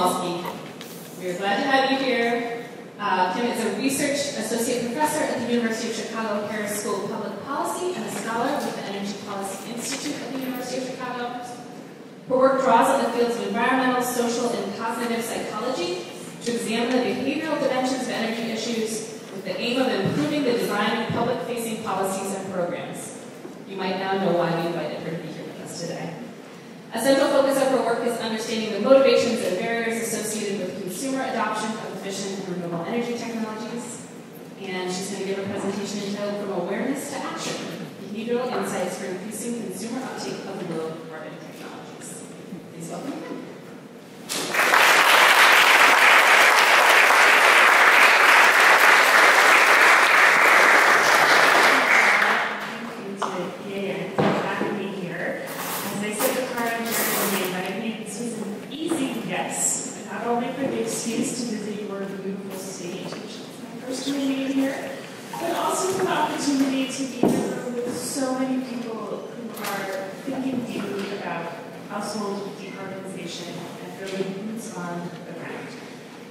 Kowalski. We are glad to have you here. Uh, Kim is a research associate professor at the University of Chicago Harris School of Public Policy and a scholar with the Energy Policy Institute at the University of Chicago. Her work draws on the fields of environmental, social, and cognitive psychology to examine the behavioral dimensions of energy issues with the aim of improving the design of public-facing policies and programs. You might now know why we invited her to be here with us today. A central focus of her work is understanding the motivations and barriers associated with consumer adoption of efficient and renewable energy technologies. And she's going to give a presentation entitled From Awareness to Action, Behavioral Insights for Increasing Consumer Uptake of Low Carbon Technologies. Please welcome household decarbonization and building boots on the ground.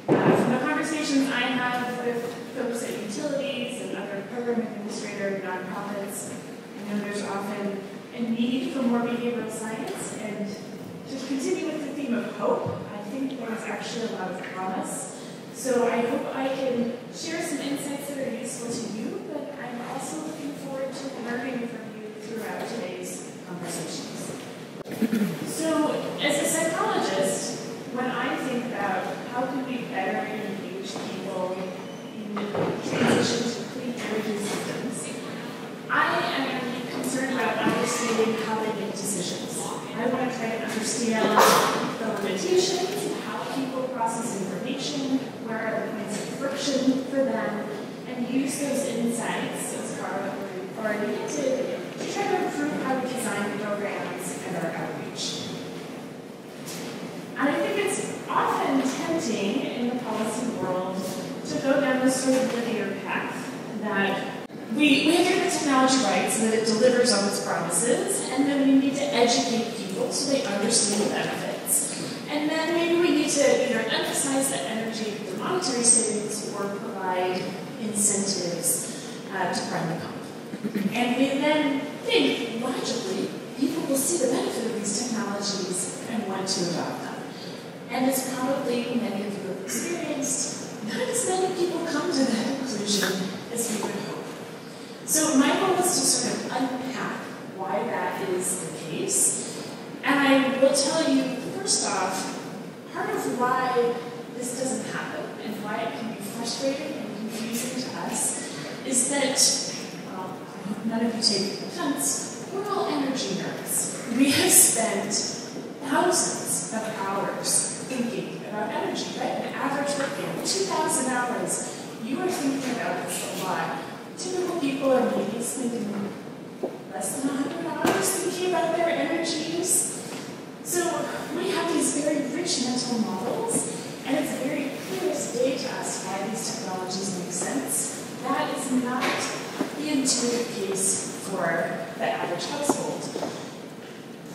Uh, from the conversations I have with folks at utilities and other program administrator nonprofits, I know there's often a need for more behavioral science, and to continue with the theme of hope, I think there's actually a lot of promise. So I hope I can share some insights that are useful to you, but I'm also looking forward to learning from you throughout today's conversations. So, as a psychologist, when I think about how can we better engage people in transition to clean energy systems, I am concerned about understanding how they make decisions. I want to try to understand the limitations, how people process information, where are the of friction for them, and use those insights, as Carla already hinted, to try to improve how we design programs and our outreach. And I think it's often tempting in the policy world to go down this sort of linear path that we, we to get the technology right so that it delivers on its promises, and then we need to educate people so they understand the benefits. And then maybe we need to either emphasize the monetary savings or provide incentives uh, to prime the pump. And we then think, logically, people will see the benefit of these technologies and want to adopt them. And as probably many of you have experienced, not as many people come to that conclusion as we would hope. So my goal is to sort of unpack why that is the case. And I will tell you, first off, part of why this doesn't happen and why it can be frustrating and confusing to us is that, well, I hope none of you take offense, we're all energy nerds. We have spent thousands of hours thinking about energy, right? An average workday, 2,000 hours. You are thinking about this a lot. Typical people are maybe spending less than 100 hours thinking about their energy use. So we have these very rich mental models, and it's very clear to us why these technologies make sense. That is not the intuitive case for the average household.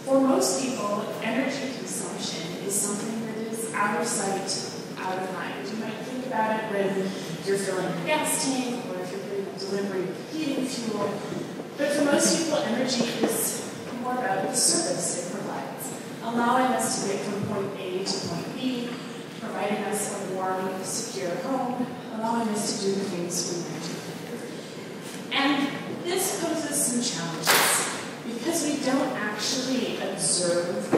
For most people, energy consumption is something that is out of sight, out of mind. You might think about it when you're filling your gas tank or if you're of heating fuel. But for most people, energy is more about the service it provides, allowing us to get from point A to point B, providing us a warm, secure home, allowing us to do the things we want to do. And this poses some challenges because we don't actually observe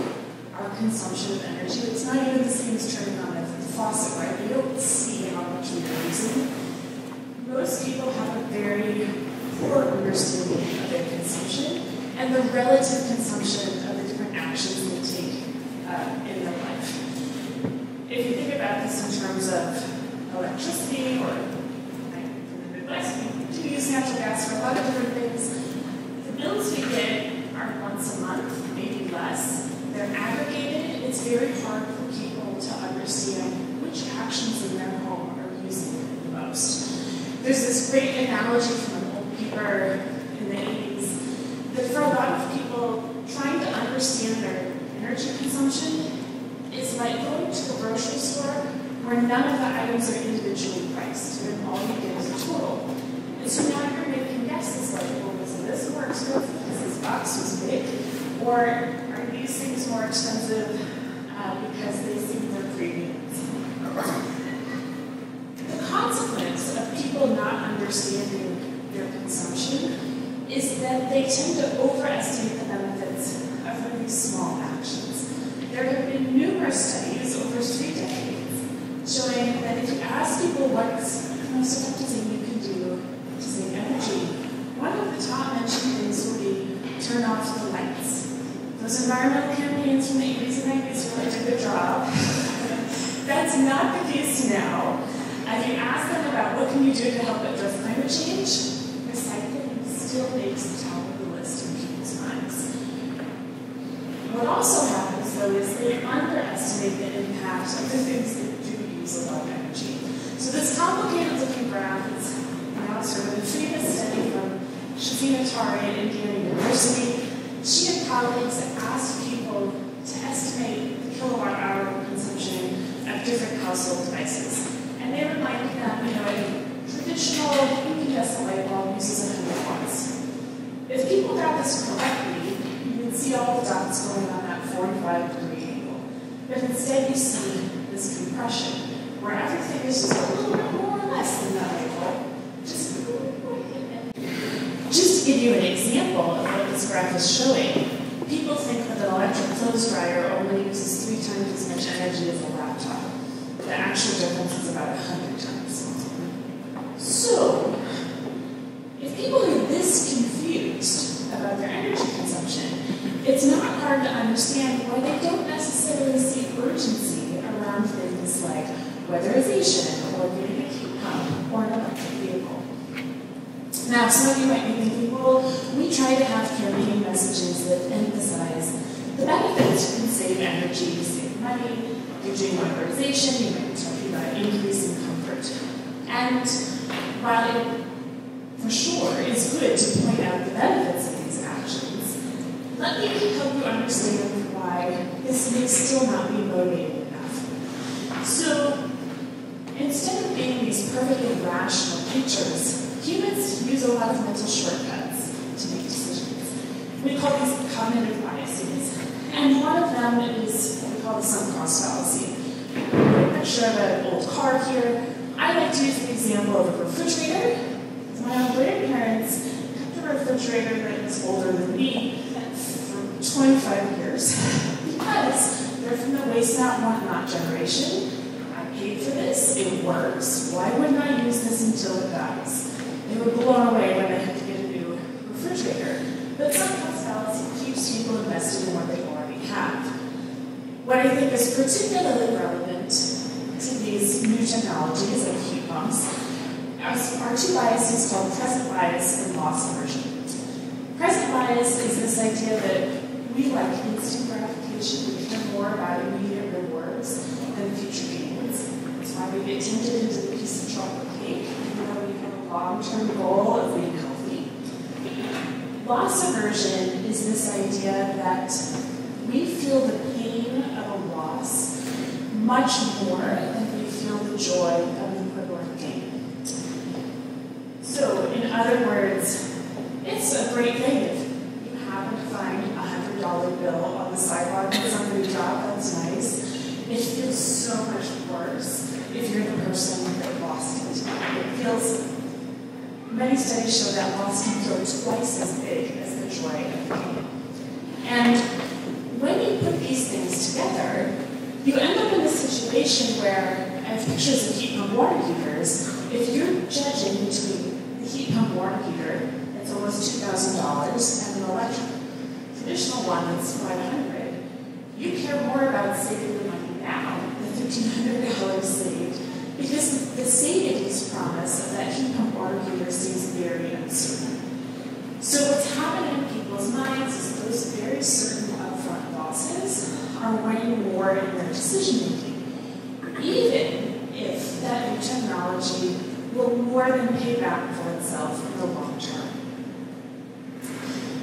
our consumption of energy. It's not even the same as turning on a faucet, right? We don't see how much we are using. Most people have a very poor understanding of their consumption and the relative consumption of the different actions they take uh, in their life. If you think this in terms of electricity or we do use natural gas for a lot of different things. The bills we get are once a month, maybe less. They're aggregated, it's very hard for people to understand which actions in their home are using it the most. There's this great analogy from an old paper in the 80s that for a lot of people, trying to understand their energy consumption is like going to the grocery store where none of the items are individually priced, and all you get is a total. And so now you're making guesses like, well, was this more expensive because this box was big? Or are these things more expensive uh, because they seem more premiums? The consequence of people not understanding their consumption is that they tend to overestimate the benefits of really small. There have been numerous studies over three decades showing that if you ask people what's the most effective thing you can do to save energy, one of the top mentioned things will be turn off the lights. Those environmental campaigns from the 80s and 90s really did good job. That's not the case now. If you ask them about what can you do to help address climate change, recycling still makes the top of the list in people's minds. What also happens, they underestimate the impact of the things that do use a lot of energy. So this complicated looking graph is now sort of a famous study from Shahzeen Attari at Indiana University. She and colleagues asked people to estimate the kilowatt hour consumption of different household devices. And they reminded them, you know, a traditional incandescent light bulb uses 100 watts. If people got this correctly, you would see all the dots going on that 45 degree angle. But instead you see this compression, where everything is just a little bit more or less than that. Just, just to give you an example of what this graph is showing, people think that an electric clothes dryer only uses three times as much energy as a laptop. The actual difference is about 100 times. So, if people are this confused about their energy consumption, it's not hard to understand why they don't necessarily see urgency around things like weatherization or getting a heat pump or an electric vehicle. Now, some of you might be thinking, well, we try to have campaign messages that emphasize the benefits. You can save energy, you save money, you're doing weatherization, you might be talking about increasing comfort. And while it for sure is good to point out the benefits of these actions, let me help you understand why this may still not be motivating enough. So, instead of being these perfectly rational creatures, humans use a lot of mental shortcuts to make decisions. We call these cognitive biases. And one of them is what we call the sunk cost fallacy. Picture of an old car here. I like to use the example of a refrigerator. My own grandparents kept a refrigerator that was older than me for 25 years because they're from the waste not, want not generation. I paid for this, it works. Why wouldn't I use this until it dies? They were blown away when they had to get a new refrigerator. But sunk cost fallacy keeps people invested in what they already have. What I think particularly relevant to these new technologies like heat pumps are two biases called present bias and loss aversion. Present bias is this idea that we like instant gratification. We care more about immediate rewards than future gains. That's why we get tempted into the piece of chocolate cake, even though we have a long-term goal of being healthy. Loss aversion is this idea that we feel the pain of a loss much more than we feel the joy of an equivalent gain. So, in other words, it's a great thing if you happen to find a hundred dollar bill on the sidewalk that somebody dropped. That's nice. It feels so much worse if you're the person that lost it. It feels. Many studies show that loss can feel twice as big as the joy of. And when you put these things together, you end up in a situation where I have pictures of heat pump water heaters. If you're judging between the heat pump water heater that's almost $2,000 and an electric traditional one that's 500 you care more about saving the money now, the $1,500 saved, because the savings promise of that heat pump water heater seems very uncertain. So what's happening in people's minds is those very certain upfront losses are weighing more in their decision making, even if that new technology will more than pay back for itself in the long term.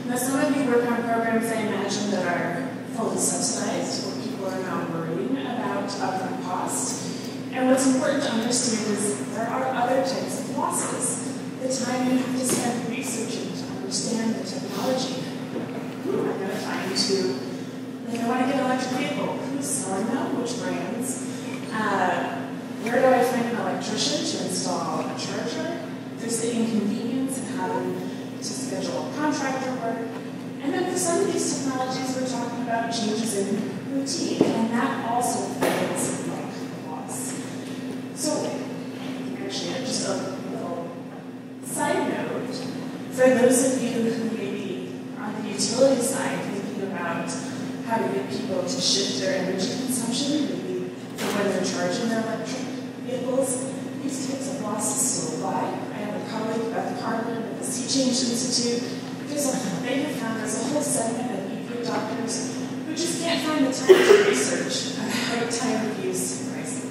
Now, some of you work on programs, I imagine, that are fully subsidized, where people are not worrying about upfront cost. And what's important to understand is there are other types of losses. The time you have to spend researching to understand the technology. Who am I going to find to, like, I want to get an electric vehicle. Who's selling them? Which brands? Uh, where do I find an electrician to install a charger? There's the inconvenience of having to schedule contractor work. And then for some of these technologies, we're talking about changes in routine, and that also feels like loss. So, actually, just a little side note for those of you who may be on the utility side thinking about how to get people to shift their energy consumption, maybe for when they're charging their electric vehicles, these types of losses still apply. I have a colleague, Beth Karlin, Change Institute. There's a, they have found there's a whole segment of EV adopters who just can't find the time to research about time of use pricing.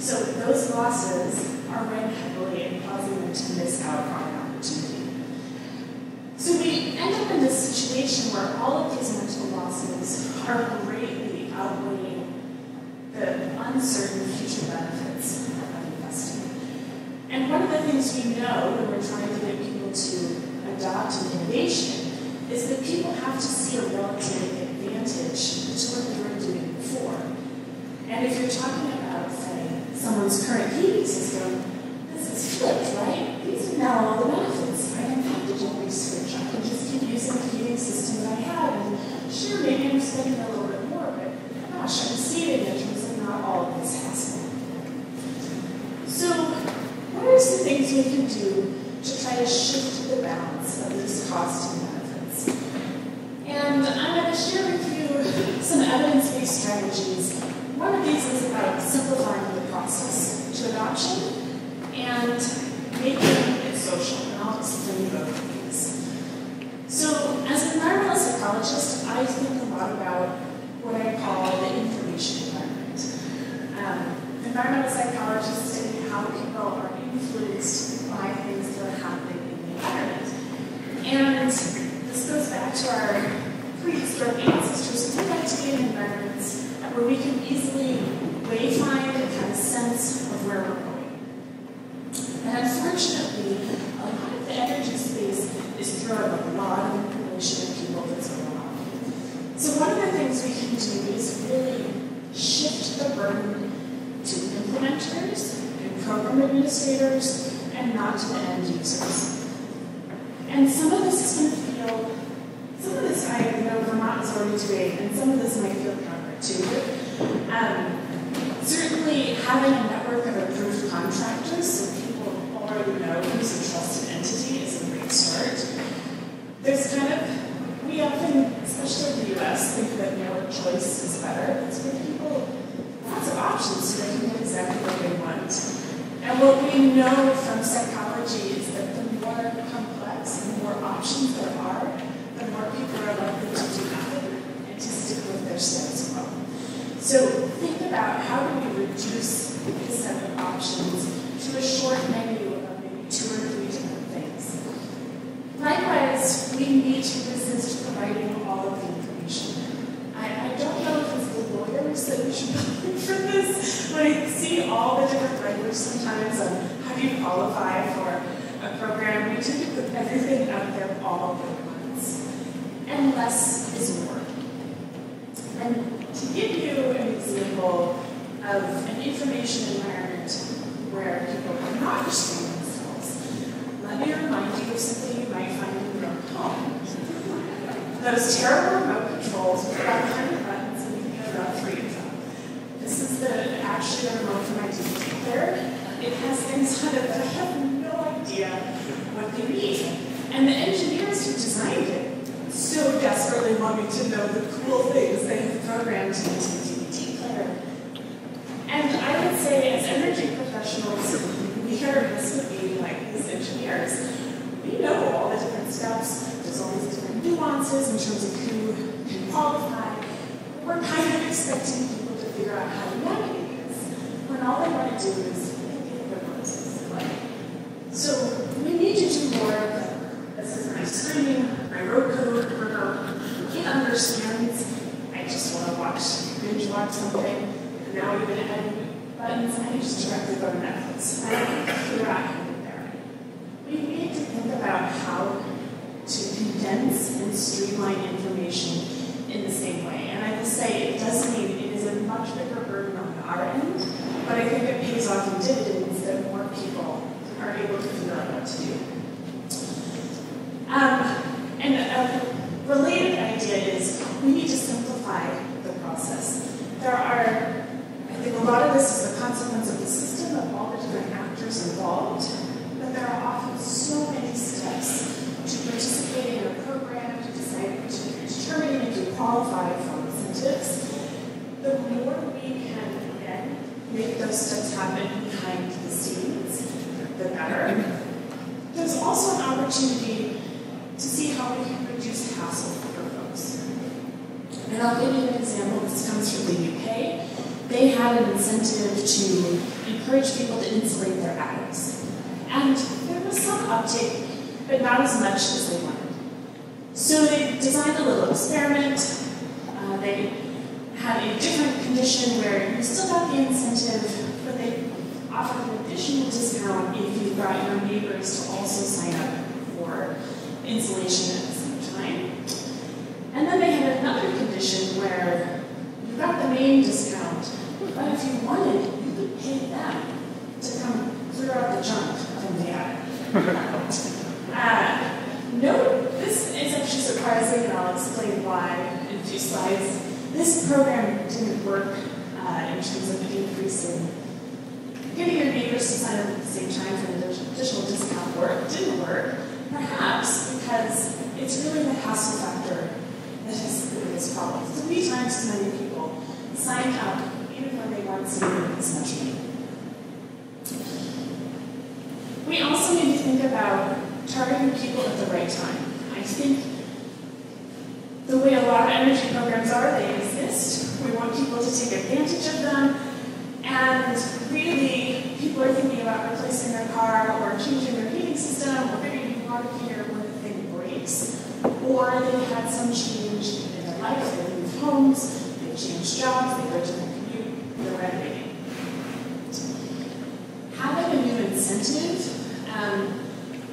So those losses are weighing heavily and causing them to miss out on an opportunity. So we end up in this situation where all of these mental losses are greatly outweighing the uncertain future benefits of investing. And one of the things we know when we're trying to get to adopt an innovation is that people have to see a relative advantage to what they were doing before. And if you're talking about, say, someone's current heating system, this is flipped, right? These are now all the benefits. I don't have to do research. I can just keep using the heating system that I have. And sure, maybe I'm spending a little bit more, but gosh, I'm saving in terms of not all of this hassle. So, what are some things we can do to try to shift the balance of these costs and benefits? And I'm going to share with you some evidence-based strategies. One of these is about simplifying the process to adoption and making it social. And I'll explain both of these. So, as an environmental psychologist, I think a lot about what I call the information environment. Um, environmental psychologists study how people are influenced by things that are happening in the environment. And this goes back to our prehistoric ancestors. We like to be in environments where we can easily wayfind and have a sense of where we're going. And unfortunately, a lot of the energy space is throwing a lot of information at people that's going on. So one of the things we can do is really shift the burden to implementers and program administrators and not to the end users. And some of this is going to feel, some of this I know Vermont is already doing, and some of this might feel counterintuitive. Um, certainly having a network of approved contractors so people already know who's a trusted entity is a great start. There's kind of, we often, especially in the US, think that more choice is better. Let's give people lots of options so they can get exactly what they want. And what we know from psychology is that the more complex and the more options there are, the more people are likely to do nothing and to stick with their status quo. So think about how do we reduce the set of options to a short menu of maybe two or three different things. To resist providing all of the information. I, I don't know if it's the lawyers that we should be for this. but I see all the different language sometimes on how do you qualify for a program, we tend to put everything out there all at once. And less is more. And to give you an example of an information environment where people are not restraining themselves, let me remind you of something you might find in your own home. Those terrible remote controls with about 100 buttons and you can about three of them. This is the actually the remote for my DVD player. It has things on it that I have no idea what they mean. And the engineers who designed it so desperately want me to know the cool things they have programmed into the DVD player. And I would say, as energy professionals, we are used to being like these engineers. We know all the different steps. There's all these different nuances in terms of who can qualify. We're kind of expecting people to figure out how to navigate this, when all they want to do is get their voices play. So we need to do more of the, this is my screen, my road code, remote. He understands. I just want to watch, binge watch something, and now we're going to add but buttons, I can just directly go to Netflix. I don't figure out how to get there. We need to think about how to condense and streamline information in the same way. And I will say it does mean it is a much bigger burden on our end, but I think it pays off in dividends that more people are able to figure out what to do. Um, and a related idea is we need to simplify the process. There are, I think a lot of this is the consequence of the system of all the different actors involved, but there are often so many steps to participating in a program, to decide, to determining if you qualify for incentives. The more we can then make those steps happen behind the scenes, the better. There's also an opportunity to see how we can reduce hassle for folks. And I'll give you an example. This comes from the UK. They had an incentive to encourage people to insulate their attics. And there was some uptake, but not as much as they wanted. So they designed a little experiment. Uh, they had a different condition where you still got the incentive, but they offered an additional discount if you got your neighbors to also sign up for insulation at the same time. And then they had another condition where you got the main discount, but if you wanted, you could pay them to come clear out the junk from the attic. uh, no, this is actually surprising, and I'll explain why in a few slides. This program didn't work uh, in terms of increasing getting your neighbors to sign up at the same time for an additional discount work didn't work. Perhaps because it's really the hassle factor that has the biggest problem. Three times as many people signed up even when they weren't saving as much money. We also need to think about targeting people at the right time. I think the way a lot of energy programs are, they exist. We want people to take advantage of them. And really, people are thinking about replacing their car or changing their heating system or new water heater when the thing breaks. Or they've had some change in their life, they moved homes, they changed jobs, they go to their commute, they're renovating. Having a new incentive um,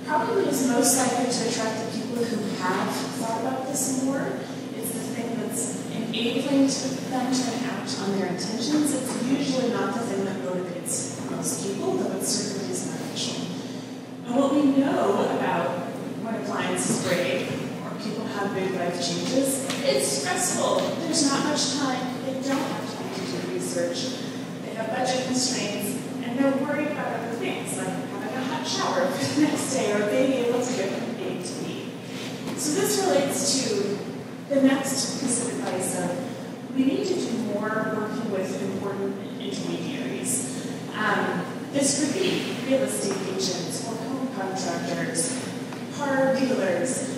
probably is most likely to attract the people who have thought about this more. It's the thing that's enabling them to act on their intentions. It's usually not the thing that motivates most people, though it certainly is beneficial. And what we know about when appliances break or people have big life changes, it's stressful. There's not much time. They don't have time to do research. They have budget constraints, and they're worried about other things like having a hot shower the next day or being able to get from A to B. So this relates to the next piece of advice of need to do more working with important intermediaries. Um, this could be real estate agents or home contractors, car dealers.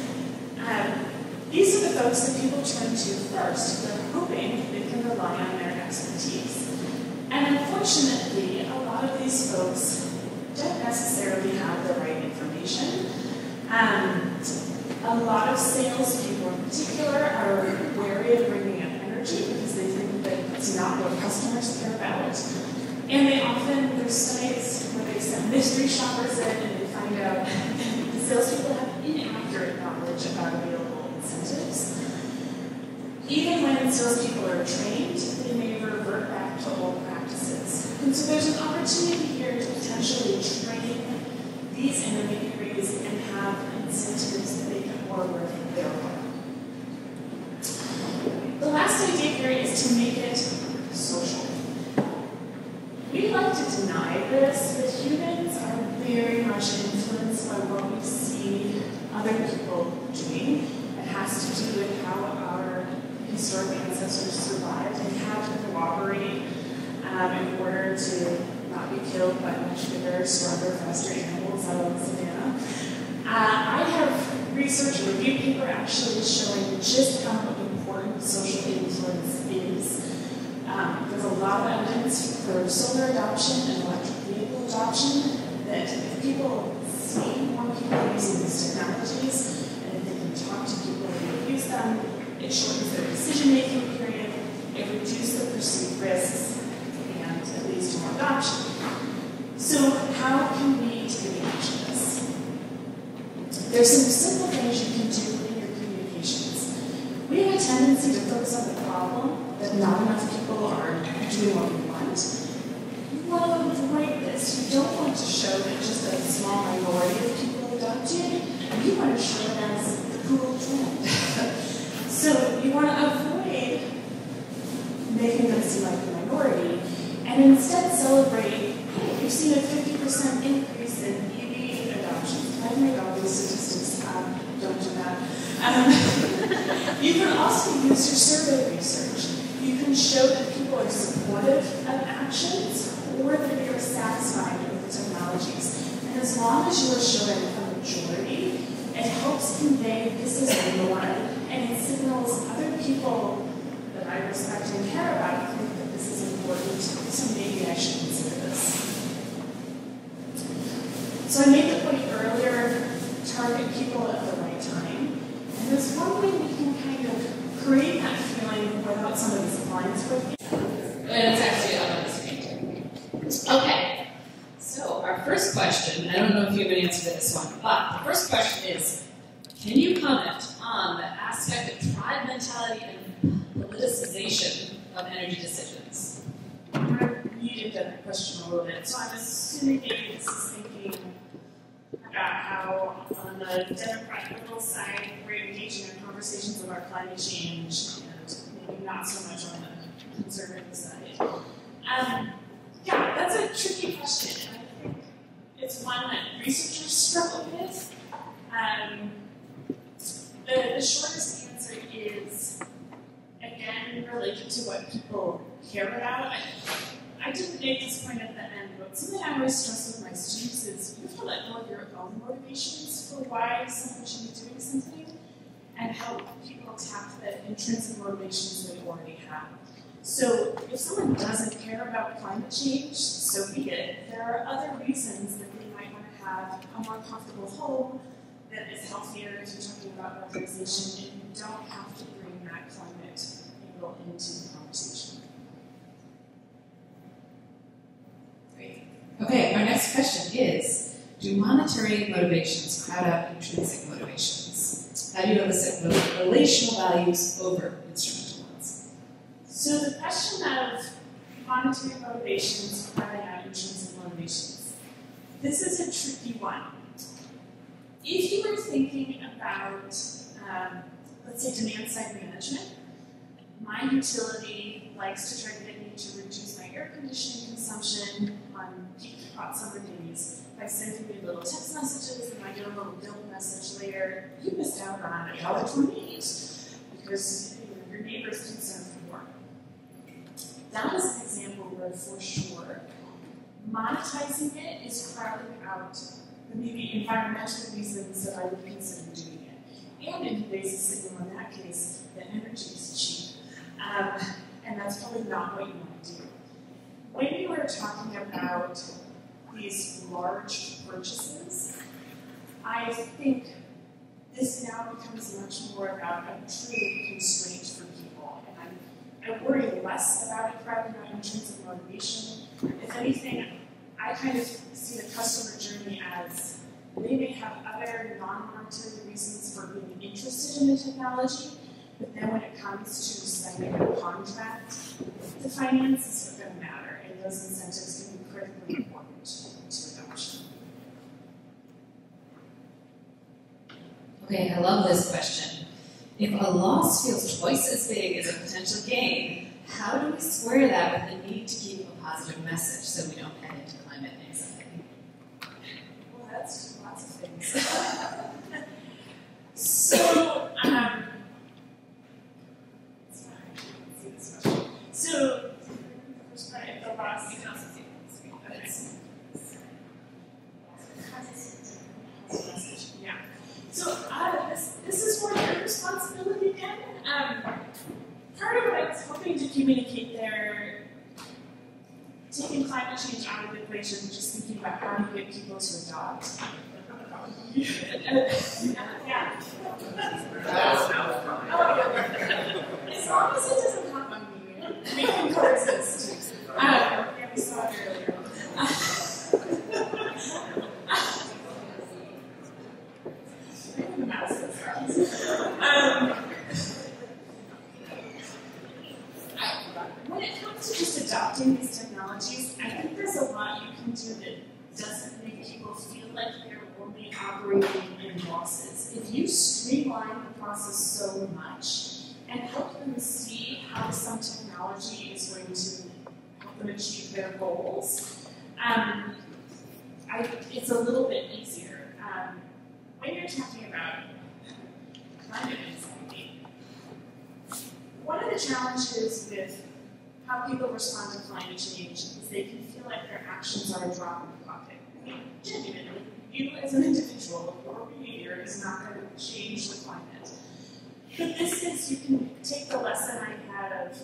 Um, these are the folks that people turn to first. They're hoping they can rely on their expertise. And unfortunately, a lot of these folks don't necessarily have the right information. Um, a lot of salespeople in particular are wary of bringing up energy because they think that it's not what customers care about. And they often, there's sites where they send mystery shoppers in and they find out the salespeople have inaccurate knowledge about available incentives. When salespeople are trained, they may revert back to old practices. And so there's an opportunity here to potentially train these intermediaries and have incentives that make it more worth their while. The last idea here is to make it social. We like to deny this, but humans are very much influenced by what we see other people doing. It has to do with how our historic ancestors survived and had to cooperate um, in order to not be killed by much bigger, stronger, faster animals out on the savannah. Uh, I have research, a review paper actually showing just how important social influence is. Um, there's a lot of evidence for solar adoption and electric vehicle adoption that if people see more people using these technologies and if they can talk to people who use them, it shortens their decision-making period, it reduces the perceived risks, and it leads to more adopters doing what we want. You want to avoid this. You don't want to show that just a small minority of people adopted. You want to show it as the cool trend. so you want to avoid making them seem like the minority, and instead celebrate, hey, we've seen a 50% increase in EV adoptions. I've made all these statistics, um, don't do that. Um, you can also use your survey research. You can show that people are supportive of actions or that they are satisfied with the technologies. And as long as you are showing a majority, it helps convey this is the norm, and it signals other people that I respect and care about think that this is important, so maybe I should consider this. So I made the point earlier, target people at the right time. And there's one way we can kind of create that feeling without somebody's lines for you. And it's actually on the screen. Okay. So our first question, I don't know if you have an answer to this one, but the first question is, can you comment on the aspect of tribe mentality and politicization of energy decisions? I repeated that question a little bit, so I'm assuming maybe thinking about how on the Democratic side we're engaging in conversations about climate change and maybe not so much on the conservative side. Um, yeah, that's a tricky question. I think it's one that researchers struggle with. Um, the, the shortest answer is, again, related to what people care about. I, didn't make this point at the end, but something I always stress with my students is you have to let go of your own motivations for why someone should be doing something and help people tap the intrinsic motivations they already have. So if someone doesn't care about climate change, so be it. There are other reasons that they might want to have a more comfortable home that is healthier if you're talking about weatherization, and you don't have to bring that climate angle into the conversation. Great. Okay, our next question is, do monetary motivations crowd out intrinsic motivations? How do you elicit relational values over instrumental ones? So the question of monetary motivations crowding out intrinsic motivations. This is a tricky one. If you were thinking about, um, let's say, demand side management, my utility likes to try to get me to reduce my air conditioning consumption on hot summer days by sending me little text messages and I get a little bill message later. You missed out on a dollar twenty-eight because you know, your neighbor's concerned for warmth. That is an example where, for sure, monetizing it is crowding out the maybe environmental reasons that I would consider doing it. And conveys a signal in that case the energy is cheap. Um, and that's probably not what you want to do. Talking about these large purchases, I think this now becomes much more about a true constraint for people. And I'm, I worry less about it crowding out intrinsic motivation. If anything, I kind of see the customer journey as they may have other non-monetary reasons for being interested in the technology, but then when it comes to signing a contract, the finances are going to matter, and those incentives can be critically important to adoption. Okay, I love this question. If a loss feels twice as big as a potential gain, how do we square that with the need to keep a positive message so we don't head into climate anxiety? Well, that's lots of things. so, um, sorry, I can't see this question. So, the first part, the loss, you can also see it on the screen, but it's. Yeah. So, uh, this, this is more your responsibility again. Um, part of what I was hoping to communicate there taking climate change out of the equation, just thinking about how do you get people to adopt. yeah. As long as it doesn't hop on me, we can coexist. Uh, yeah, we saw it earlier. the mouse is um, when it comes to just adopting adopting these technologies, I think there's a lot you can do make people feel like they're only operating in losses. If you streamline the process so much and help them see how some technology is going to help them achieve their goals, um, I, it's a little bit easier. Um, when you're talking about climate anxiety, one of the challenges with how people respond to climate change is they can feel like their actions are a drop in the bucket. Genuinely, you as an individual, your behavior is not going to change the climate. But this is, you can take the lesson I had of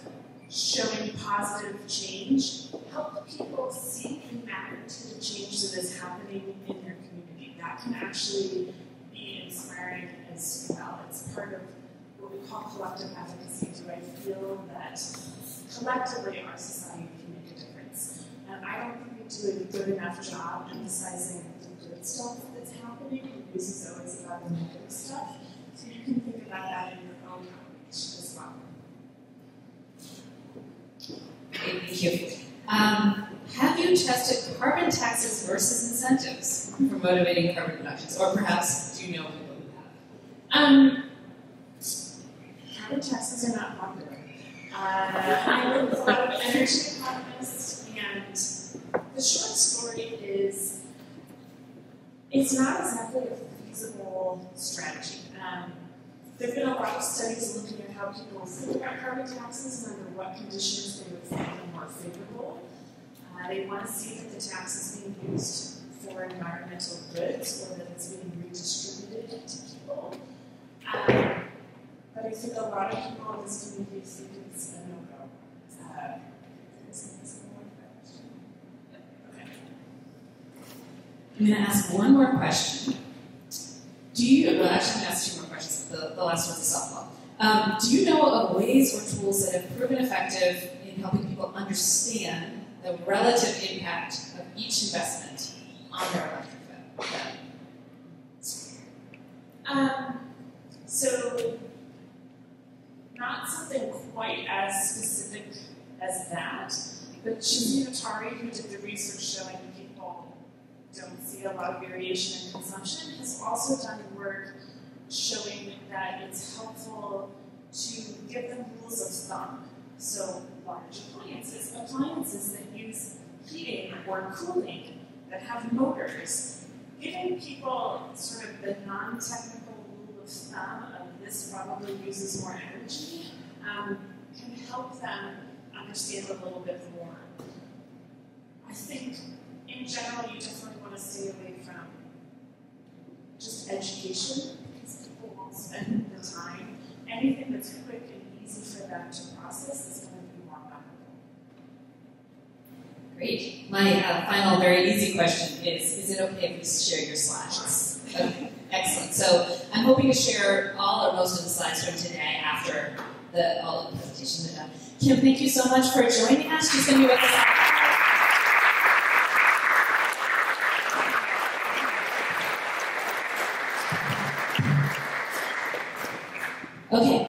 showing positive change, help the people see the to the change that is happening in their community. That can actually be inspiring as well. It's part of what we call collective efficacy. Do I feel that collectively our society can make a difference? And I don't do a good enough job emphasizing the good stuff that's happening. The news is always about the negative stuff. So you can think about that in your own outreach as well. Great, thank you. Um, have you tested carbon taxes versus incentives for motivating carbon reductions? Or perhaps do you know people who have? Um, carbon taxes are not popular. Uh, I work with a lot of energy economists, and the short story is it's not exactly a feasible strategy. Um, there have been a lot of studies looking at how people think about carbon taxes and under what conditions they would find them more favorable. Uh, they want to see that the tax is being used for environmental goods or that it's being redistributed to people. Um, but I think a lot of people in this community think it's a no-go. Uh, is there more question? Okay. I'm going to ask one more question. Do you, well, actually, I'm going to ask two more questions. The, the last one's a softball. Um, do you know of ways or tools that have proven effective in helping people understand the relative impact of each investment on their electric bill? Um, so, not something quite as specific as that, but Shahzeen Attari, who did the research showing don't see a lot of variation in consumption, has also done work showing that it's helpful to give them rules of thumb. So, large appliances, appliances that use heating or cooling that have motors, giving people sort of the non technical rule of thumb of this probably uses more energy um, can help them understand a little bit more. I think in general, you definitely want to stay away from just education because people won't spend the time. Anything that's quick and easy for them to process is going to be more valuable. Great. My uh, final, very easy question is Is it okay if we share your slides? Okay, excellent. So I'm hoping to share all or most of the slides from today after the, all of the presentations are done. Kim, thank you so much for joining us. She's going to be with us. Okay.